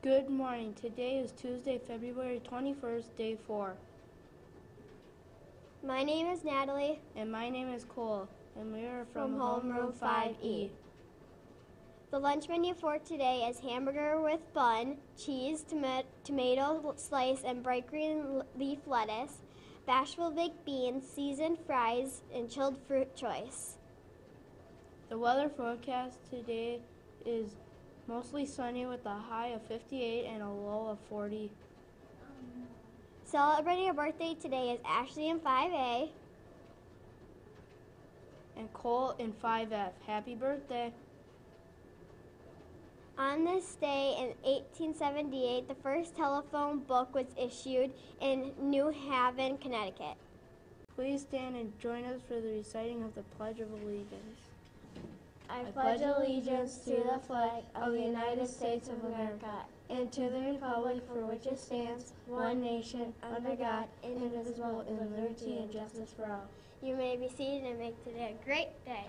Good morning. Today is Tuesday, February 21st, day four. My name is Natalie. And my name is Cole, and we are from, From Homeroom Homeroom 5E. The lunch menu for today is hamburger with bun, cheese, toma- tomato slice, and bright green leaf lettuce, Bashful baked beans, seasoned fries, and chilled fruit choice. The weather forecast today is mostly sunny with a high of 58 and a low of 40. Celebrating a birthday today is Ashley in 5A. And Cole in 5F. Happy birthday! On this day in 1878, the first telephone book was issued in New Haven, Connecticut. Please stand and join us for the reciting of the Pledge of Allegiance. I pledge allegiance to the flag of the United States of America and to the republic for which it stands, one nation, under God, indivisible, in liberty and justice for all. You may be seated and make today a great day.